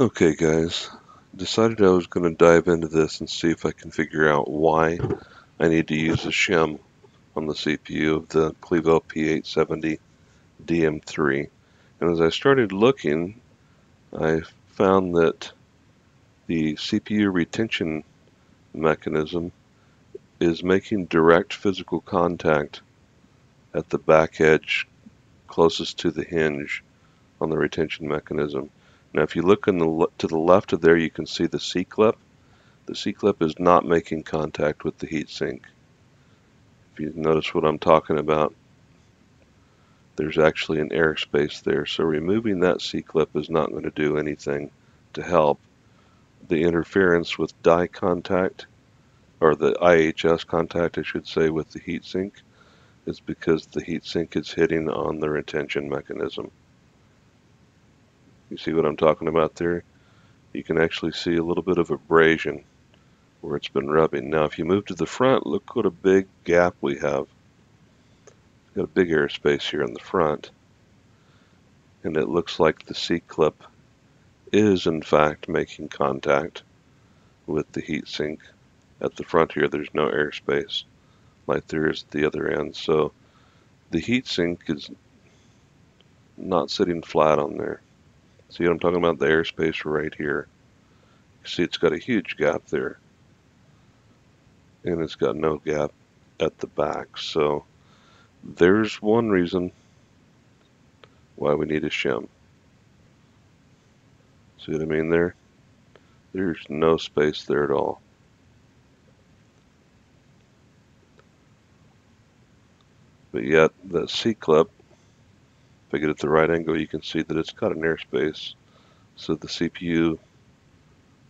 Okay guys, decided I was going to dive into this and see if I can figure out why I need to use a shim on the CPU of the Clevo P870 DM3. And as I started looking, I found that the CPU retention mechanism is making direct physical contact at the back edge closest to the hinge on the retention mechanism. Now if you look the, to the left of there you can see the C-clip. The C-clip is not making contact with the heatsink. If you notice what I'm talking about, there's actually an airspace there. So removing that C-clip is not going to do anything to help. The interference with die contact, or the IHS contact I should say, with the heatsink is because the heatsink is hitting on the retention mechanism. You see what I'm talking about there? You can actually see a little bit of abrasion where it's been rubbing. Now if you move to the front, look what a big gap we have. We've got a big airspace here in the front. And it looks like the C-clip is in fact making contact with the heatsink at the front here. There's no airspace like there is at the other end. So the heatsink is not sitting flat on there. See what I'm talking about? The airspace right here. You see it's got a huge gap there. And it's got no gap at the back. So there's one reason why we need a shim. See what I mean there? There's no space there at all. But yet, the C-clip if I get at the right angle, you can see that it's got an airspace. So the CPU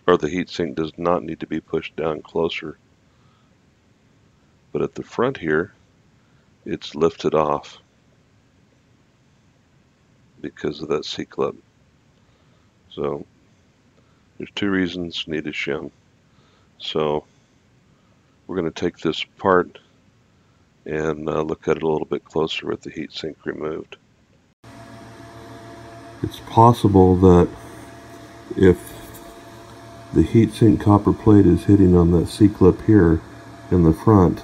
or the heatsink does not need to be pushed down closer. But at the front here, it's lifted off because of that C-clip. So there's two reasons need a shim. So we're going to take this apart and uh, look at it a little bit closer with the heatsink removed it's possible that if the heatsink copper plate is hitting on that C-clip here in the front,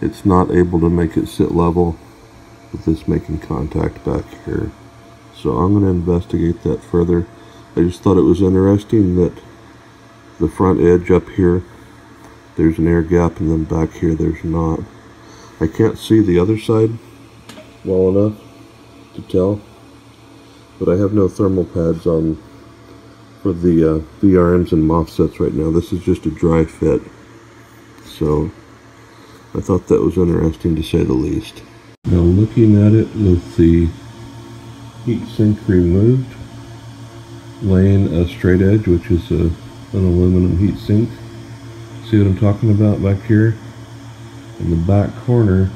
it's not able to make it sit level with this making contact back here. So I'm going to investigate that further. I just thought it was interesting that the front edge up here, there's an air gap, and then back here there's not. I can't see the other side well enough to tell. But I have no thermal pads on for the uh, VRMs and MOSFETs right now. This is just a dry fit. So I thought that was interesting to say the least. Now looking at it with the heat sink removed, laying a straight edge, which is a, an aluminum heat sink. See what I'm talking about back here? In the back corner,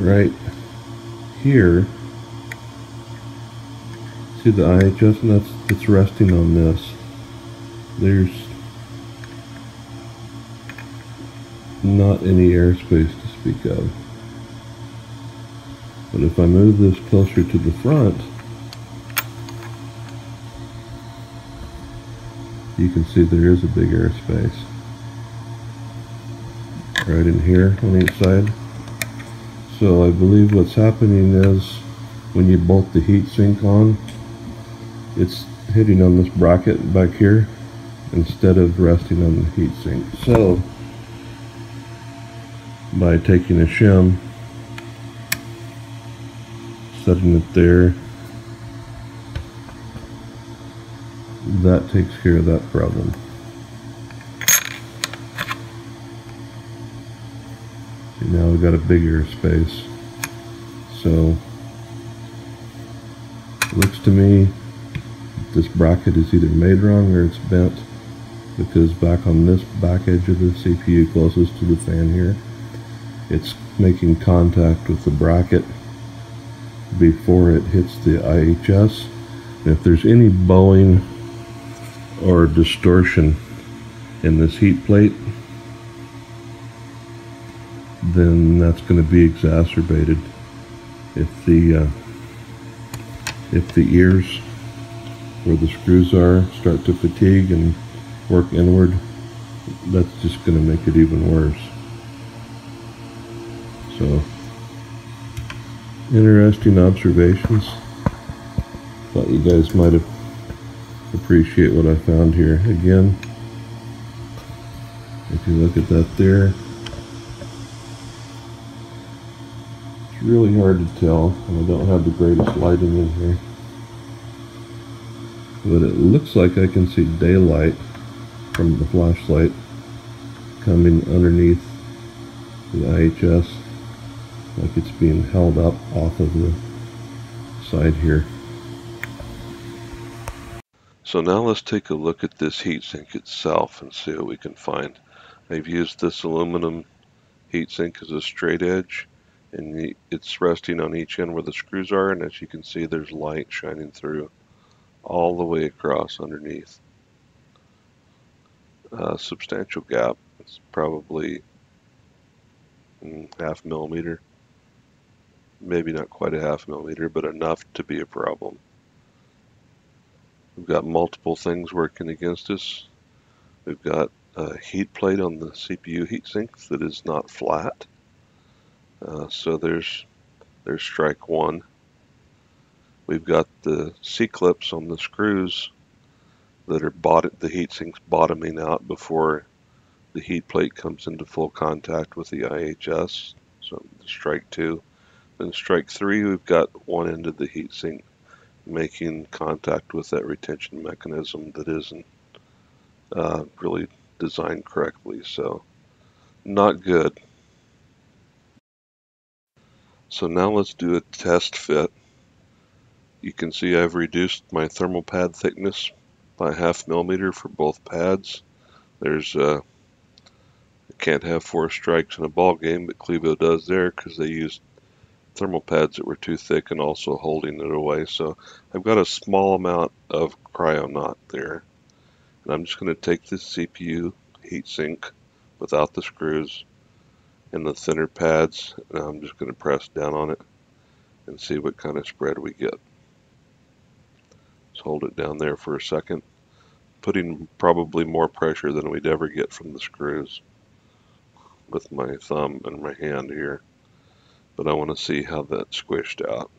right here see the IHS and that's it's resting on this there's not any airspace to speak of but if I move this closer to the front you can see there is a big airspace right in here on each side so I believe what's happening is when you bolt the heat sink on, it's hitting on this bracket back here instead of resting on the heat sink. So by taking a shim, setting it there, that takes care of that problem. Now we've got a bigger space. So looks to me this bracket is either made wrong or it's bent because back on this back edge of the CPU closest to the fan here it's making contact with the bracket before it hits the IHS and if there's any bowing or distortion in this heat plate then that's going to be exacerbated if the uh, if the ears where the screws are start to fatigue and work inward, that's just going to make it even worse. So, interesting observations. Thought you guys might have appreciate what I found here. Again, if you look at that there, really hard to tell, and I don't have the greatest lighting in here. But it looks like I can see daylight from the flashlight coming underneath the IHS like it's being held up off of the side here. So now let's take a look at this heatsink itself and see what we can find. I've used this aluminum heatsink as a straight edge and it's resting on each end where the screws are and as you can see there's light shining through all the way across underneath. A substantial gap. It's probably mm, half millimeter. Maybe not quite a half millimeter, but enough to be a problem. We've got multiple things working against us. We've got a heat plate on the CPU heatsink that is not flat. Uh, so there's there's strike one. We've got the C-clips on the screws that are bought the heat sink's bottoming out before the heat plate comes into full contact with the IHS. So strike two. Then strike three, we've got one end of the heatsink making contact with that retention mechanism that isn't uh, really designed correctly. So not good. So now let's do a test fit you can see I've reduced my thermal pad thickness by half millimeter for both pads. There's uh, can't have four strikes in a ball game, but Clevo does there because they used thermal pads that were too thick and also holding it away. So I've got a small amount of Kryonaut there. And I'm just going to take this CPU heatsink without the screws and the thinner pads I'm just going to press down on it and see what kind of spread we get. Let's hold it down there for a second, putting probably more pressure than we'd ever get from the screws with my thumb and my hand here. But I want to see how that squished out.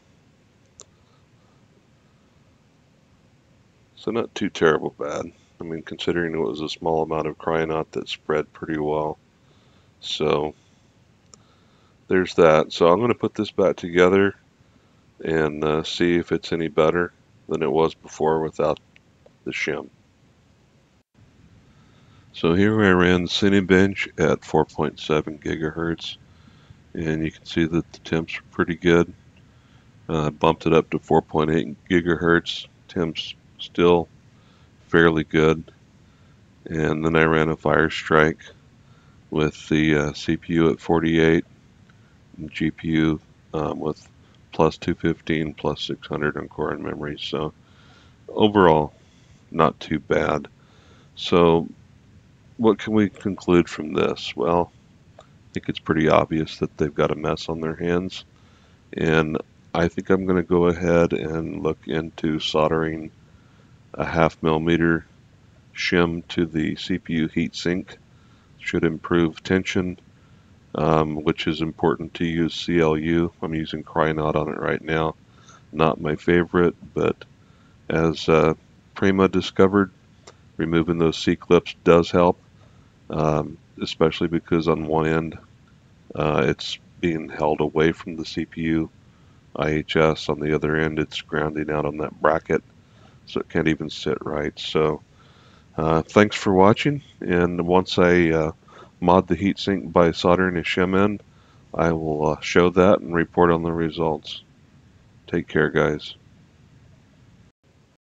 So not too terrible bad. I mean, considering it was a small amount of Kryonaut that spread pretty well. So there's that. So I'm going to put this back together and uh, see if it's any better than it was before without the shim. So here I ran Cinebench at 4.7 gigahertz and you can see that the temps are pretty good. Uh, bumped it up to 4.8 gigahertz. Temps still fairly good. And then I ran a Fire Strike with the uh, CPU at 48 and GPU um, with plus 215, plus 600 on core and memory. So overall, not too bad. So what can we conclude from this? Well, I think it's pretty obvious that they've got a mess on their hands. And I think I'm going to go ahead and look into soldering a half millimeter shim to the CPU heatsink. Should improve tension um, which is important to use CLU. I'm using Kryonaut on it right now. Not my favorite, but as uh, Prema discovered, removing those C-clips does help, um, especially because on one end uh, it's being held away from the CPU IHS. On the other end, it's grounding out on that bracket, so it can't even sit right. So uh, thanks for watching, and once I uh, mod the heatsink by soldering a shim in, I will uh, show that and report on the results. Take care, guys.